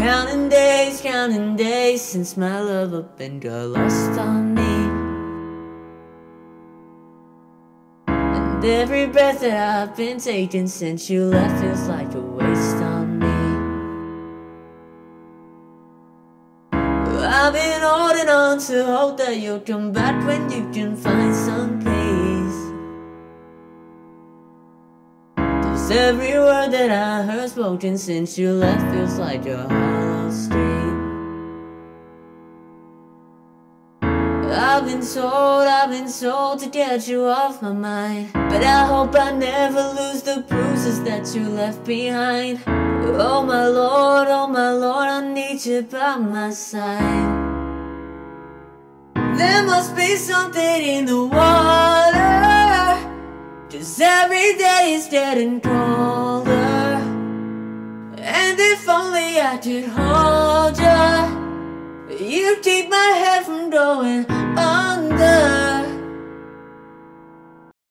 Counting days, counting days since my love up and got lost on me. And every breath that I've been taking since you left feels like a waste on me. I've been holding on to hope that you'll come back when you can find some Cause every word that I heard spoken since you left feels like a hollow street. I've been told, I've been told to get you off my mind. But I hope I never lose the bruises that you left behind. Oh my lord, oh my lord, I need you by my side. There must be something in the water. Cause every day is getting colder. And if only I could hold you, you'd keep my head from going.